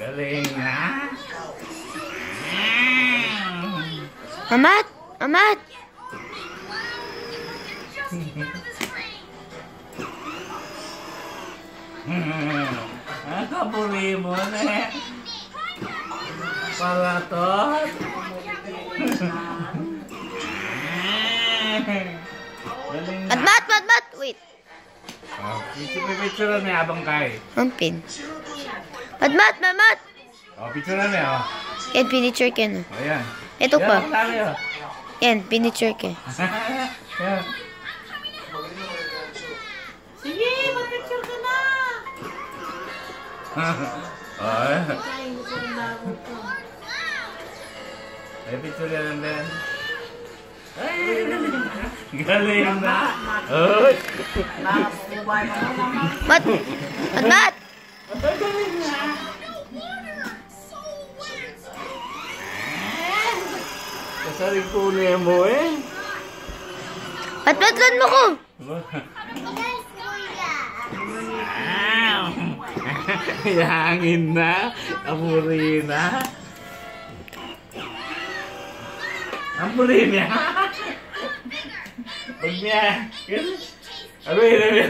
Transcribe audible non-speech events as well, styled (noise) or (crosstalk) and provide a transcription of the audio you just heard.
Galing ha? Amat! Amat! Ang kapuri mo na eh. Palatot. Galing na. At mat, mat, mat! Wait. Oh, picture na abang kay. Ang pin. At mat, mat, mat! Oh, picture na oh. Yan, pinicture ka na. Ito Yan, pa. ang dami, oh. Yan, pinicture ka. (laughs) Yan. Sige, mag-picture ka na. (laughs) Oh, Ay. Ay, picture yan din. Ay, galing na. Naman. Mat! At mat! Kasaring ko niya mo eh. At matlan mo ko! (laughs) Yangin na. Amuri na. Amuri niya. (laughs) Pag niya. Ano yun?